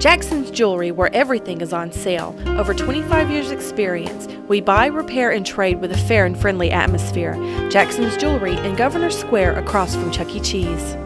Jackson's Jewelry, where everything is on sale. Over 25 years' experience. We buy, repair, and trade with a fair and friendly atmosphere. Jackson's Jewelry in Governor Square across from Chuck E. Cheese.